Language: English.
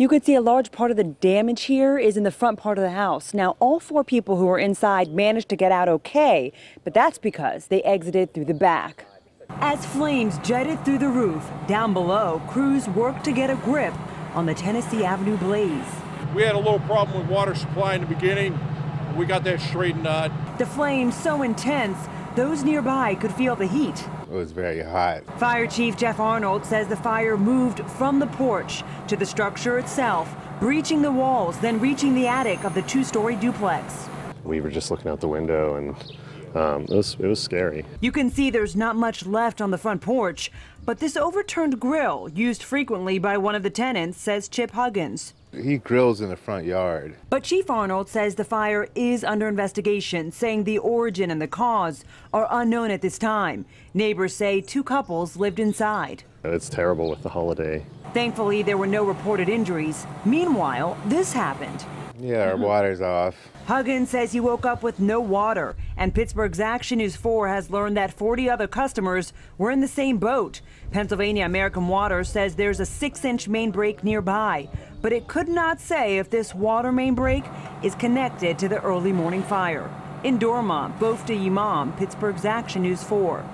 You can see a large part of the damage here is in the front part of the house. Now, all four people who were inside managed to get out okay, but that's because they exited through the back. As flames jetted through the roof, down below, crews worked to get a grip on the Tennessee Avenue blaze. We had a little problem with water supply in the beginning. We got that straightened out. The flames so intense, those nearby could feel the heat. It was very hot. Fire Chief Jeff Arnold says the fire moved from the porch to the structure itself, breaching the walls, then reaching the attic of the two-story duplex. We were just looking out the window and um, it, was, it was scary. You can see there's not much left on the front porch, but this overturned grill, used frequently by one of the tenants, says Chip Huggins. He grills in the front yard. But Chief Arnold says the fire is under investigation, saying the origin and the cause are unknown at this time. Neighbors say two couples lived inside. It's terrible with the holiday. Thankfully, there were no reported injuries. Meanwhile, this happened. Yeah, our water's off. Huggins says he woke up with no water, and Pittsburgh's Action News 4 has learned that 40 other customers were in the same boat. Pennsylvania American Water says there's a six inch main break nearby, but it could not say if this water main break is connected to the early morning fire. In Dormont, Bofta Yimam, Pittsburgh's Action News 4.